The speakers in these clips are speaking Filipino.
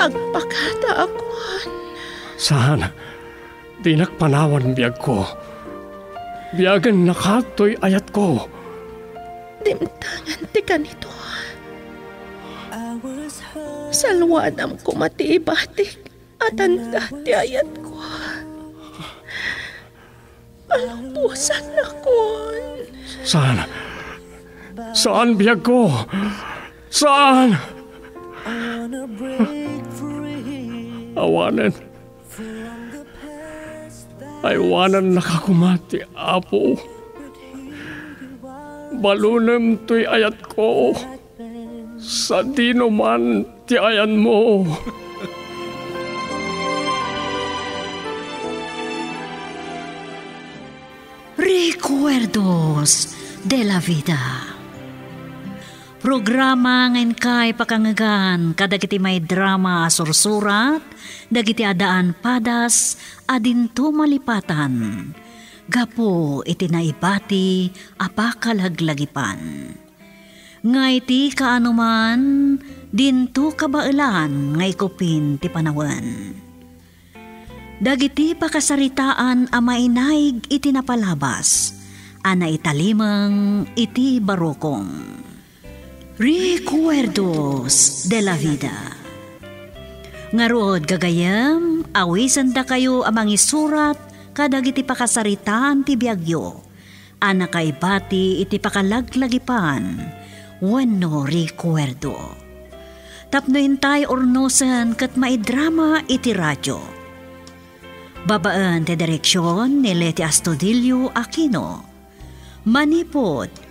agpakata ako. Saan? Di nakpanawan biyag ko. Biyagan nakatoy ayat ko. Dimtangan ti kanito. Salwadam ko matiibatik at anda ti ayat ko. Palupusan na kon. Saan? Saan biyag ko? Saan? Awanan. Aywanan nakakumati, apo. Balunem to'y ayat ko. Sa dino man ti ayan mo. Recuerdos de la Vida Programa ngayon kay pakangagan kadagiti may drama sursurat, dagiti adaan padas, adinto malipatan. Gapo iti naibati apakalaglagipan. Ngay ti kaanuman, dinto kabailan ngay kupin ti panawan. Dagiti pakasaritaan a mainaig iti napalabas, ana italimang iti barokong. Recuerdos de la Vida Ngarod gagayam, awisan da kayo amang isurat kadag iti pakasaritaan ti biyagyo. Ana kay bati iti pakalaglagipan, wano recuerdo. Tapno intay ornosan kat maidrama iti radyo Babaan te direksyon ni Leti Astudillo Aquino. Manipod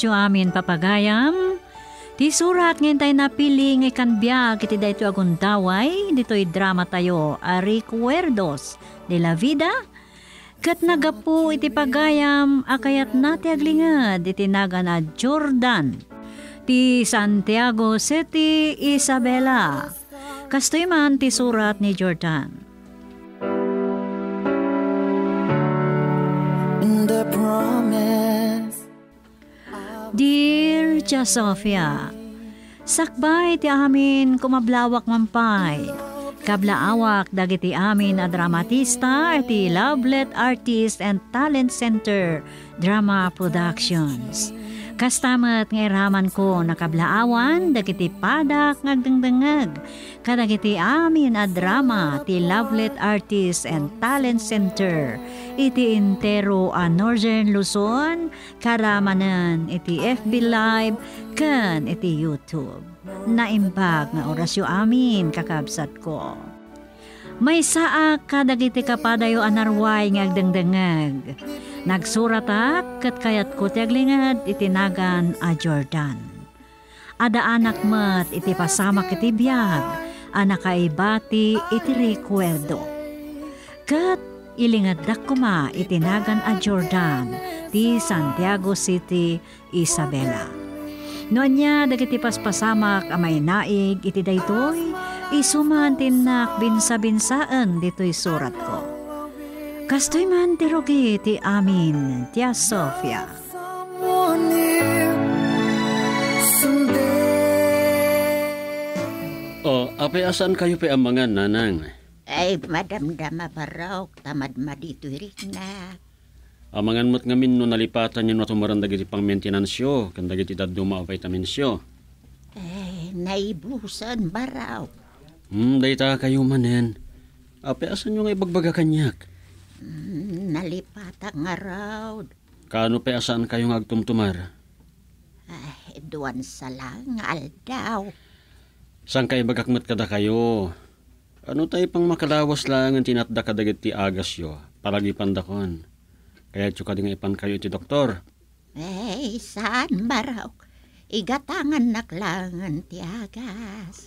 Yung amin papagayam. Ti surat ngayon tayo napili ng kanbiag iti dayto agundaway, dito'y drama tayo, a recuerdos de la vida. Kat nagapu iti pagayam, akayat nati aglingad iti naga na Jordan. Ti Santiago City, Isabela. Kastoy man ti surat ni Jordan. Dear Tia Sofia, sakbay ti amin kumablawak mampay. Kablaawak dagiti amin a dramatista ti Lovelet Artist and Talent Center Drama Productions. Kastamat nga iraman ko nakablaawan dagiti padak ngagdengdengag kadagiti amin a drama ti Lovelet Artist and Talent Center iti intero a Northern Luzon karamanan iti FB Live kan iti YouTube. Naimbag nga orasyo amin kakabsat ko. May saak kadagiti kapadayo anarway nga agdengdengag. Nagsurat kat kayat ko tiaglingad itinagan a Jordan. Ada anak mat iti pasamak iti biyag, anak kaibati iti rekwerdo. Kat ilingad dakuma itinagan a Jordan ti Santiago City, Isabela. Noon niya dagiti paspasamak amay naig iti daytoy, isuman tinak binsa-binsaan dito'y surat ko. Kastoy man tirogi ti amin, tia Sofia. O, apay asan kayo pa ang mga nanang? Ay, madamdama paraw, tamad madito rin na. Amangan mo't ngamin no nalipatan nyo na tumaran dagiti pang maintenance yo, kan dagiti daduma o vitamins yo. Eh, naibusan baraw. Hmm, dayta kayo manen. Apay asan nyo nga ibagbaga kanyak? Mm, Nalipata nga raw. Kano pa asan kayo nga agtumtumar? Ay, duwan sa langal daw. Saan kayo bagakmat kada kayo? Ano tayo pang makalawas lang ang tinatda kadagit ti agas yo, paragipan dakon. Kaya tsuka di nga ipan kayo ti doktor. Ay, saan baraw? Igatangan naklangan ti agas.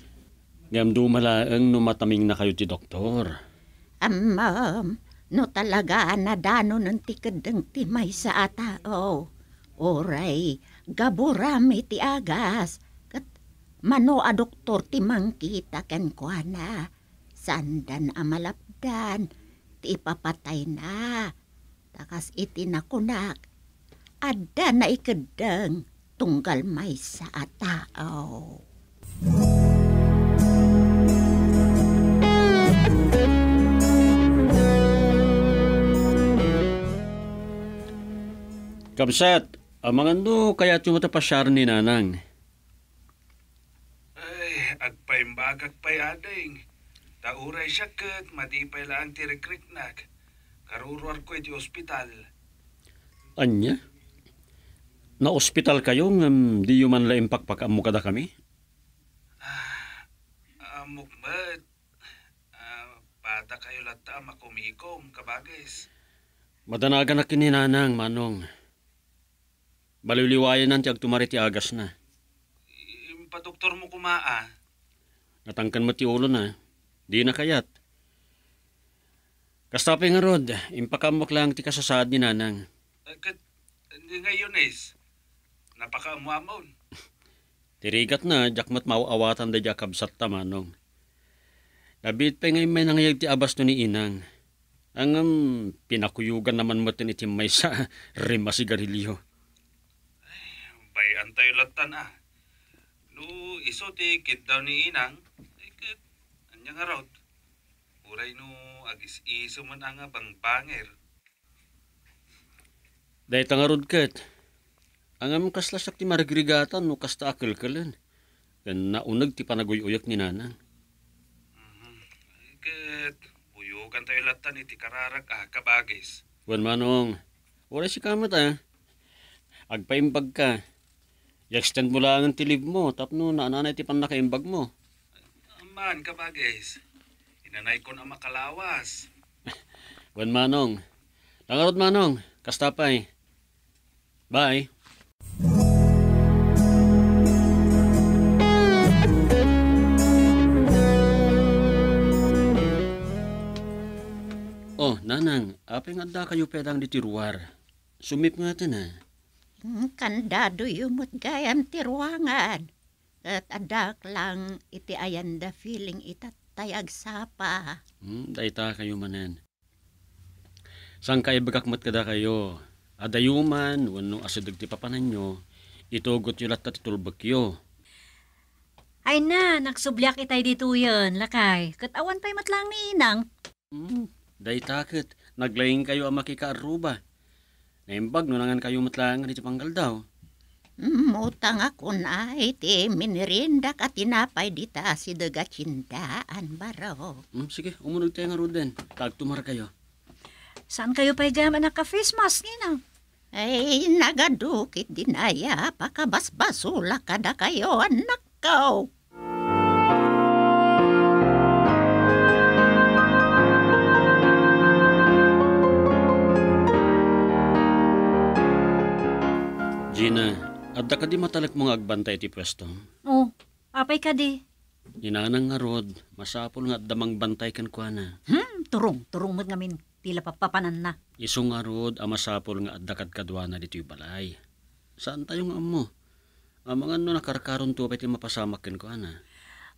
Ngam dumalaang no mataming na kayo ti doktor. Amam, no talaga na dano ng tikadang ti may sa atao. Oray, gaburami ti agas. Kat mano a doktor ti mangkita ken kuana. Sandan amalapdan, ti ipapatay na. Takas iti nakunak. Adda na ikadang tunggal may sa atao. Kamsat, amangan do kaya tumatapasyar ni nanang. Ay, agpay ading. Tauray siya kat, matipay lang ti rekriknak. Karuruar ko iti ospital. Anya? Na ospital kayo ngam di yu man la impakpakam mo kada kami? Amok mat. Ah, bata kayo lata makumikom, kabagis. Madanagan na kininanang, manong. Baliliwayan nanti ag tumari ti agas na. Impadoktor mo kumaa. Natangkan mo ti ulo na. Di na kayat. Kastapi nga rod, impakamok lang ti kasasad ni nanang. Kat, hindi ngayon is. Napakamuamon. Tirigat na, jakmat mauawatan da jakab sat tamanong. Labit pa ngay may nangyayag ti abas ni inang. Ang um, pinakuyugan naman mo tin iti may sa rima sigarilyo. Bay antay latan ah. No, iso ti kid daw ni inang. Nga raw. Uray no, agis iso man ang bang banger. Dahil tangarod kat. Ang among kaslasak ti marigrigatan no kasta akalkalan. Kan naunag ti panaguyoyak ni nanang. Ikat, buyugan tayo latan iti kararag ah, kabagis. Wan manong, wala si kamat ah. Agpaimbag ka. I-extend mo lang ang tilib mo, tapno naananay ti panakaimbag mo. Aman, kabagis. Inanay ko na makalawas. Wan manong. Tangarod manong, kastapay. Bye. Oh, nanang, apeng adda kayo pedang ditiruar. Sumip nga ito na. Hmm, Kandado yumot gayam ti ruangan. At adak lang iti ayanda feeling itatayag sapa. Hmm, dayta kayo manan. Sang kay bagakmat kada kayo. Adayuman, wano asidag ti papanan nyo, itugot yung latat itulbak yo. Ay na, nagsubyak itay dito yun, lakay. Katawan pa'y matlang ni Inang. Hmm, dayta kat, naglaying kayo ang makikaaruba. Naimbag no nangan kayo matlangan iti panggal daw. Mutang ako na iti minirinda ka tinapay dita si daga cindaan baro. Hmm, sige, umunod tayo nga ruden. Tagtumar kayo. Saan kayo pa'y gaman naka-face mask, Inang? Ay, nagadukit dinaya, pakabasbasula kada kayo, anak ko. Adda ka di matalak mo nga agbantay ti pwesto. Oh, apay ka di. Ninanang nga rod, masapol nga damang bantay kan kwa na. Hmm, turong, turong mo ngamin. Tila papapanan na. Iso nga rod, ang masapol nga adda kad kadwa na dito yung balay. Saan tayo nga amo? Ang mga no nakarkaron to pati mapasamak kan kwa na.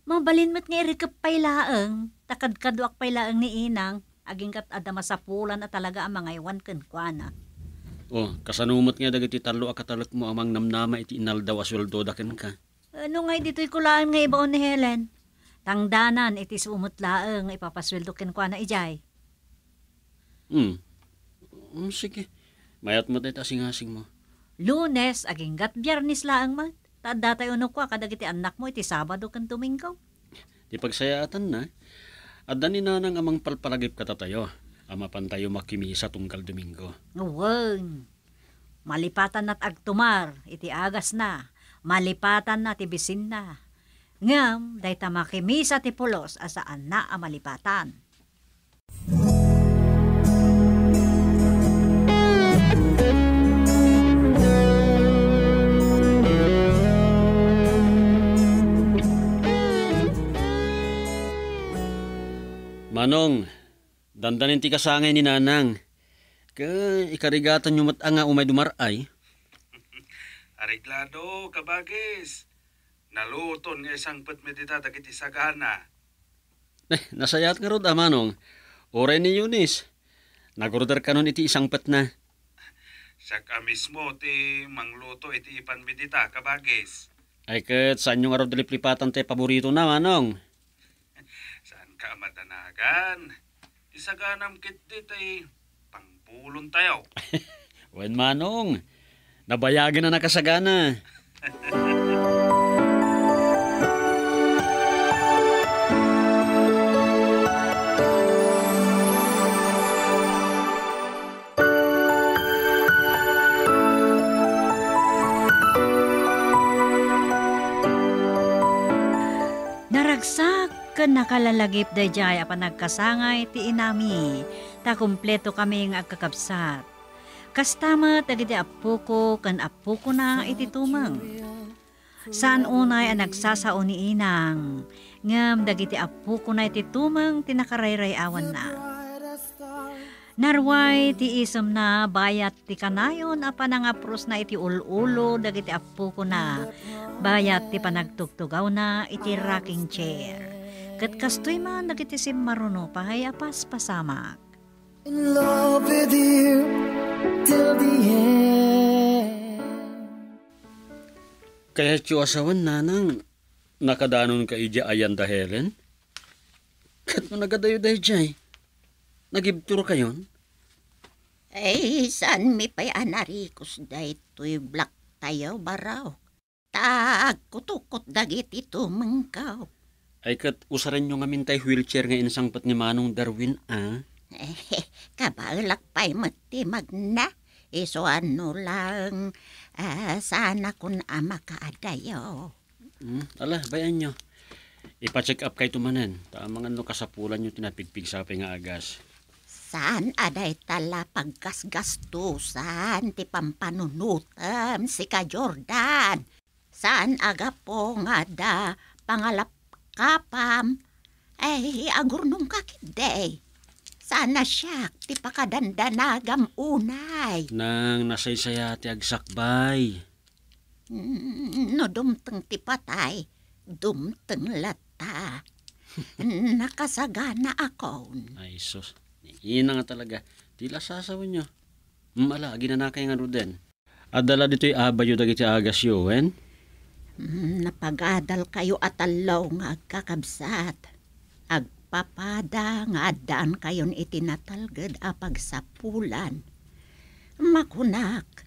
Mabalin mo't nga irikap pay laang. Takad-kadwak pay laang ni Inang. Aging kat ada masapulan na talaga ang mga iwan kan kwa na. Oh, kasanumot nga dagiti talo akatalak mo amang namnama iti inaldaw asweldo daken ka. Ano nga dito'y kulaan nga ibaon ni Helen? Tangdanan, iti sumot laang ipapasweldo ken kwa na ijay. Hmm. Hmm, sige. Mayat mo tayo tasing-asing mo. Lunes, aging gat biyernes laang mat. Tada tayo no kwa kadagiti anak mo iti Sabado kan Domingo. Di pagsayatan na, adda ni nanang amang palpalagip katatayo. Ama pantayo makimisa tungkal Domingo. Uwan. Malipatan na't agtumar, iti agas na. Malipatan na tibisin na. Ngam, day tamakimisa ti pulos asaan na amalipatan. Manong, dandanin ti kasangay ni nanang. Ka ikarigatan nyo mat nga umay dumaray. Areglado, kabagis. Naluton nga isang pet medita dagiti sagana. Eh, nasayat nga rod ah, Manong. Oray ni Yunis. Nagorder ka nun iti isang pet na. Siya ka mismo ti mangluto iti ipan medita, kabagis. Ay kat saan yung araw te paborito na, Manong? Saan ka madanagan? Isaganam kit di tay pangpulon tayo. Wen Manong, nabayagan na nakasagana. Naragsak ken nakalalagip dayjay apan nagkasangay ti inami. Ta kumpleto kami nga agkakabsat. Kastama dagiti apo ko ken apo ko na iti tumang. Saan unay ang nagsasao ni inang, ngam dagiti apo ko na iti tumang tinakarayrayyawan na. Narway ti isom na bayat ti kanayon a panangapros na iti ululo dagiti apo ko na bayat ti panagtugtugaw na iti rocking chair. Kat kastoy man dagiti simmaruno pahay apas pasamak. In love with you till the end. Kaya tiyo asawan nanang, nakadanon ka ija ayan da Helen? Kat mo nagadayo dahi jay. Nagibturo kayon? Ay, saan mi pa'y anarikos day to'y black tayo baraw. Tag kutukot dagiti tumengkaw. Ay kat usaran nyo nga mintay wheelchair nga insangpat ni Manong Darwin, ah? Eh, kabalak pa'y mati magna. Iso ano lang, ah, sana kun ama kaadayo. Hmm, ala, bayan nyo. Ipa-check up kay tumanan. Tamang ano kasapulan nyo tinapigpig sa nga agas. Saan aday tala paggasgastusan ti pampanunutam si ka Jordan? Saan aga po nga da pangalap kapam? Ay, agurnong kakide. Sana siya ti pakadandanagam unay. Nang nasaysaya ti agsakbay. Mm, No dumteng ti patay, dumteng lata. Nakasagana ako. Ay sus, ina nga talaga. Tila sasawan nyo. Mala, ginanakay nga ruden. Adala dito'y abayo dagiti agas yun. Mm, Napagadal kayo at alaw nga agkakabsat. Agpapada nga adaan kayon itinatalgad a pagsapulan. Makunak,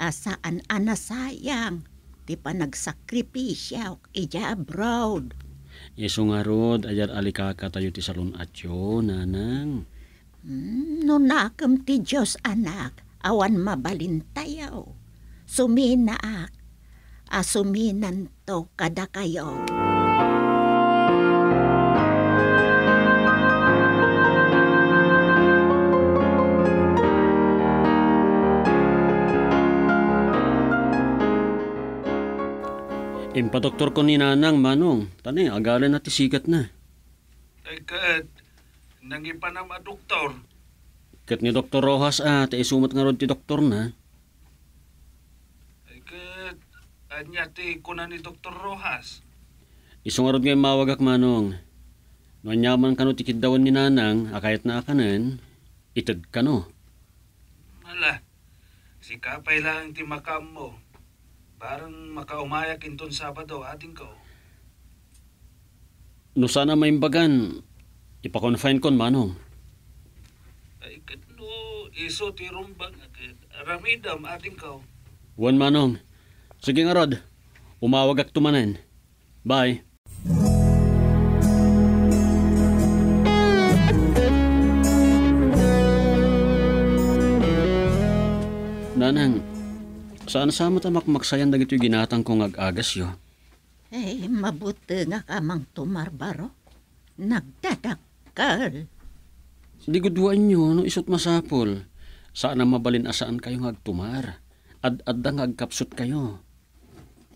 asaan anasayang, ti pa nagsakripisyaw ija abroad. Yeso nga rod, ayar alikaka tayo ti salon atyo, nanang. Mm, No nakam ti Diyos anak, awan mabalin tayo. Suminaak, asuminan to kada kayo. Impadoktor ko ni nanang, manong. Tani, agalan na ti sikat na. Ay kat, nangipanam a doktor. Kat ni Dr. Rojas, ah, ti isumat nga rod ti doktor na. Ay kat, anya ti kuna ni Dr. Rojas. Iso nga rod nga mawagak, manong. No anyaman kano ti kiddawan ni nanang, akayat na akanan, itad kano. Hala, si kapay lang ti makam mo. Parang makaumayak inton Sabado ating ko. No sana may imbagan, ipakonfine kon, manong. Ay kat no, iso ti rumbang. Ramidam ating ko. Wan manong. Sige nga rod, umawag ak tumanan. Bye. Nanang, saan sa mo tamak maksayan dagito ginatang kong ag-agas yo? Ay, mabuti nga kamang tumarbaro. Nagdadakal. Di gudwaan nyo, no isot masapol. Saan na mabalin asaan kayong agtumar? Ad-ad nga agkapsot kayo.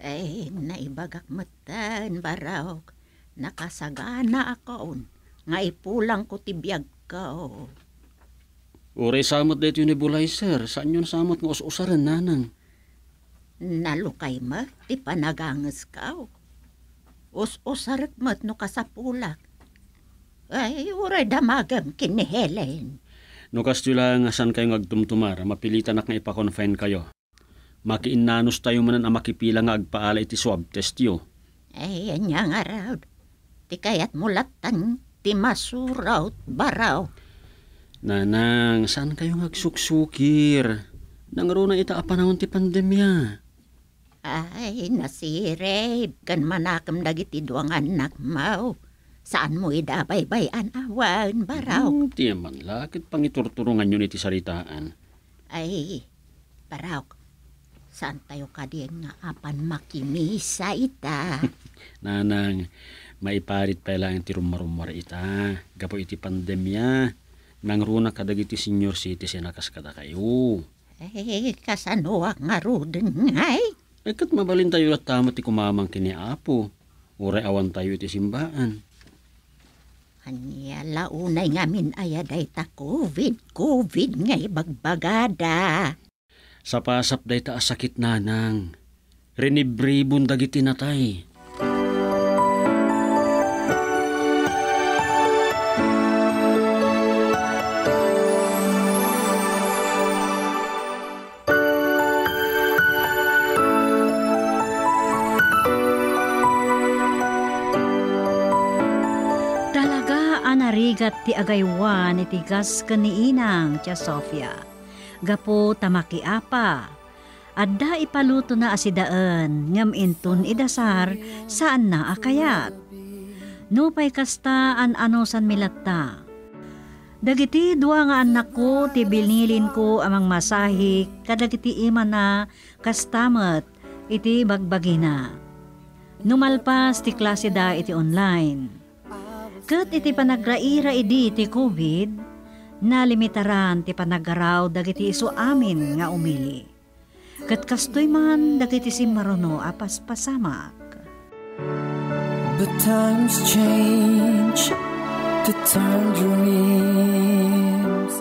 Ay, naibagak matan, baraw. Nakasagana ako. nga ipulang ko tibiyag ko. Uray samot dito yung nebulizer. Saan yun samot nga us-usaran nanang? Nalukay mo, ti panagangas ka. Us-usarat mo't no kasapulak. Ay, uray damagam kini Helen. No kasto lang nga saan kayo ngagtumtumar, mapilitan na nga ipakonfine kayo. Makiinanos tayo manan ang makipila nga agpaala iti swab test yo. Ay, anya nga raw. Ti kayat mulatan, ti masuraw, baraw. Nanang, saan kayo ngagsuksukir? Nangaro na ita apanahon ti pandemya. Ay, nasireb, kan manakam dagiti duang anak mau. Saan mo idabay-bayan awan, baraw? Hmm, ti man lakit pangiturturungan yun iti saritaan. Ay, baraw. Saan tayo ka din nga apan makimisa ita? Nanang, maiparit pa lang ti rumarumar ita. Gapo iti pandemya. Nangruna kadagiti senior citizen akas kada kayo. Ay, kasano nga ruden ngay? Ay kat mabalin tayo at tama ti kumamang kini apo. Uray awan tayo iti simbaan. Anya launay ngamin ayaday ta COVID, COVID ngay bagbagada. Sa pasap day ta sakit nanang. Rinibribon dagiti natay. Talaga anarigat ti agaywan iti gas kaniinang tia Sofia. Gapo tamaki apa. Adda ipaluto na asidaan ngam inton idasar saan na akayat. Nupay kasta an anosan milatta. Dagiti dua nga anak ko ti binilin ko amang masahik kadagiti ima na kastamet iti bagbagina. Numalpas ti klase da iti online. Kat iti panagraira idi ti COVID, nalimitaran ti panagaraw dagiti iso amin nga umili. Kat kastoy man dagiti simarono apas pasamak. But times change to turn dreams.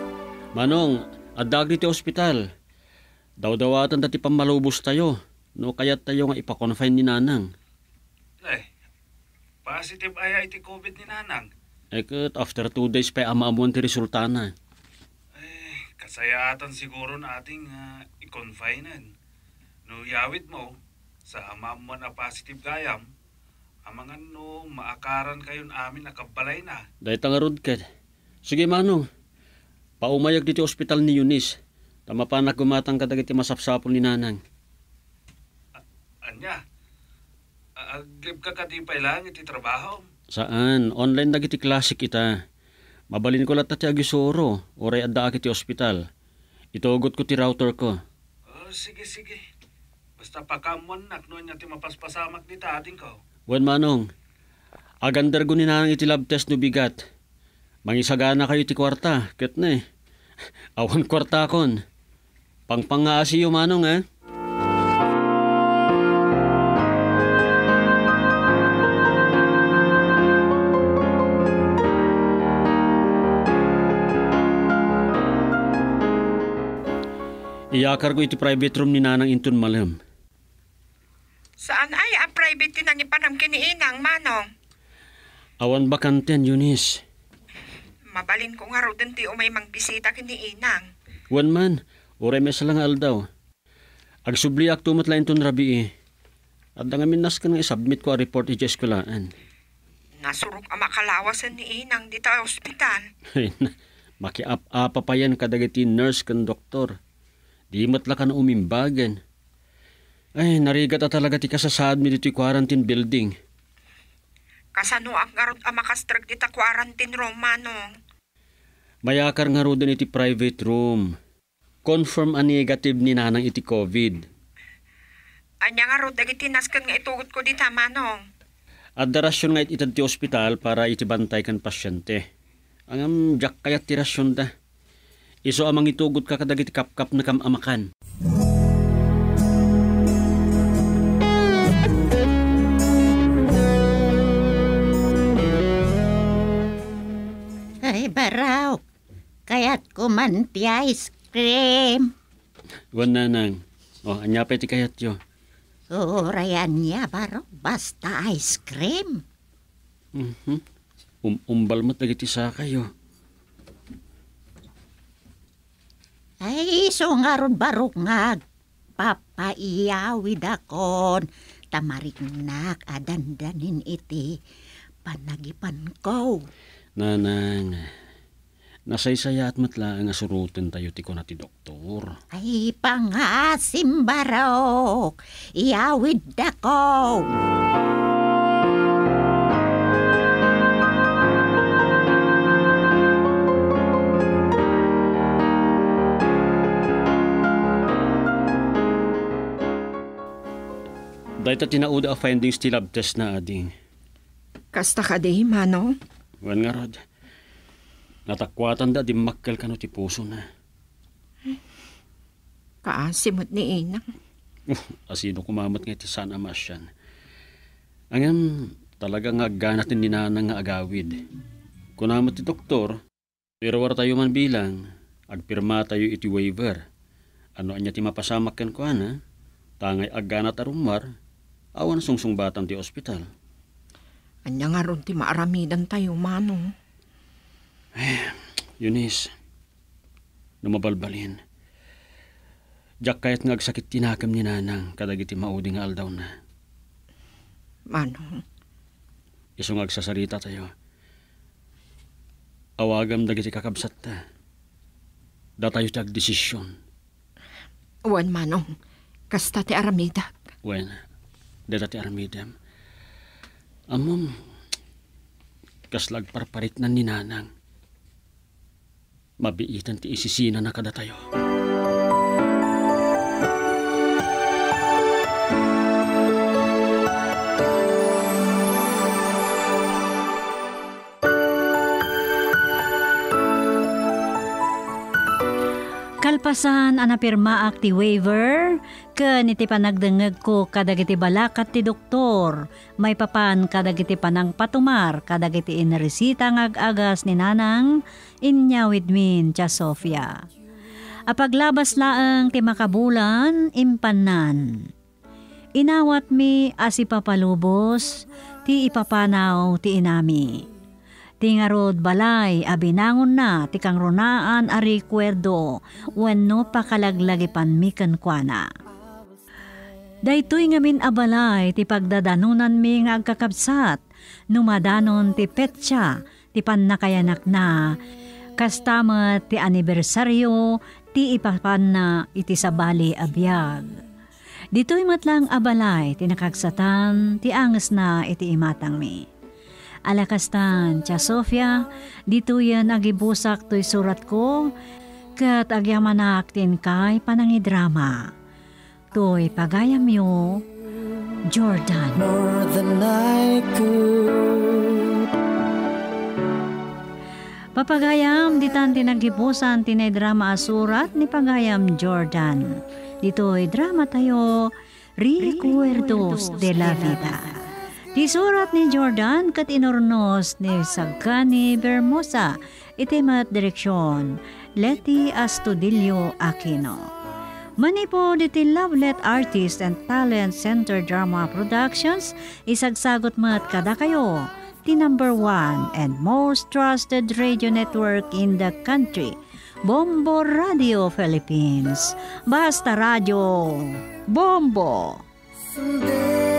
Manong, adag ti ospital. Daw-dawatan dati pamalubos tayo. No kayat tayo nga ipakonfine ni nanang. Ay, positive aya iti COVID ni Nanang. Eh kat after two days pa amaamon ti resulta na. Eh, kasayatan siguro na ating uh, i-confinean. No yawit mo, sa amam mo na positive gayam, amangan no maakaran kayon amin nakabalay na. Dahil tangarod ka. Sige manong, paumayag dito ospital ni Eunice. Tama pa na gumatang kadagiti masapsapol ni nanang. Anya, aglib ka katipay lang iti trabaho. Saan? Online dagiti classic ita. Mabalin ko lahat ti agisoro, oray adda ti ospital. Itugot ko ti router ko. Oh, sige, sige. Basta pakamon nak no niya ti mapaspasamak ni tating ko. Wen manong, agandar ko ni nanang iti lab test no bigat. Mangisagana kayo ti kwarta, ket na eh. Awan kwarta kon. Pangpangasi yung manong eh. Iyakar ko iti private room ni nanang inton malam. Saan ay a private din ni panam kiniinang manong? Awan bakanten, Eunice. Mabalin ko nga rodin ti umay mang bisita kiniinang. Wan man, oray may salang aldaw. Agsubli ak tumat lain ton rabi eh. At nga minas ka nga isubmit ko a report iti eskulaan. Nasurok ang makalawasan ni inang dito sa ospital. Makiap-apa pa yan kadagiti nurse kan doktor. Di matla ka na umimbagan. Ay, narigat at talaga ti kasasad mi dito quarantine building. Kasano ang garot ang makastrag dita quarantine room manong? Mayakar nga ro din iti private room. Confirm a negative ni nanang iti COVID. Anya nga ro dagiti naskan nga itugot ko dita manong. At darasyon nga itad ti ospital para iti bantay kan pasyente. Ang am, jak kayat ti rasyon da. Iso amang itugot ka kadagiti kapkap na kamamakan. kayat ko man ti ice cream. Wan nanang. O, anya pa ti kayat yo. Urayan niya baro, basta ice cream. Mhm. Um umbal mo dagiti sa kayo. Ay, so nga ron barok nga. Papaiyawid akon. Tamariknak adandanin iti. Panagipan ko. Nanang, nasaysaya at matla nga surutin tayo ti ko na ti doktor. Ay, pangasim barok. Iyawid ako. Dahil tinauda a findings ti lab test na ading. Kasta ka di, Manong. Wan nga rod. Natakwatan da di makkel ka no ti puso na. Kaasimot ni Inang. Uh, asino kumamat nga ti San Amasyan. Angam, talaga nga ganat ni nanang nga agawid. Kunamat ti doktor, pero war tayo man bilang, agpirma tayo iti waiver. Ano anya ti mapasamak ken ko ana, tangay agganat arumar, awan sungsungbatan ti ospital. Anya nga ron ti maaramidan tayo, Manong. Yunis, numabalbalin. Diyak kahit ngagsakit tinakam ni nanang kadagiti maudi nga aldaw na. Manong, Iso ngagsasarita tayo. Awagam dagiti kakabsat ta. Da tayo tag desisyon. uwan Manong. Kasta ti aramida. Wen, dada ti armidem. Amom, kaslag parparit na ni nanang. Mabiitan ti isisina na kada tayo. Kalpasan ana pirma ak ti waiver, ken iti panagdengeg ko kadagiti balakat ti doktor, may papan kadagiti panang patumar kadagiti inresita ng ag-agas ni nanang, inyawid min tia Sofia. Apaglabas laeng ti makabulan, impanan. Inawat mi asipapalubos, ti ipapanaw ti inami. Tingarod balay, abinangon na, tikang runaan a recuerdo, wenno pakalaglagipan mi kenkwana. Daytoy ngamin abalay, ti pagdadanunan mi nga agkakabsat, numadanon ti petsa, ti pannakayanak na, kastamat ti anibersaryo, ti ipapan na iti sabali abiyag. Dito'y matlang abalay, tinakagsatan, ti anges na iti imatang mi. Alakastan, Tia Sofia, dito yan agibusak to'y surat ko, kat agyamanak tin kay panangidrama. To'y pagayam yo, Jordan. more than I could. Papagayam, ditan tinagibusan tinay drama asurat ni Pagayam Jordan. Dito'y drama tayo, Recuerdos de la Vida. Di surat ni Jordan kat inornos ni Sagkani Bermosa, itimat direksyon, Leti Astudillo Aquino. Mani po diti Lovelet Artist and Talent Center Drama Productions, isagsagot mat kada kayo, the number one and most trusted radio network in the country, Bombo Radio Philippines. Basta Radio, Bombo! Someday